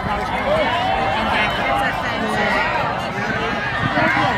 应该不นไงใค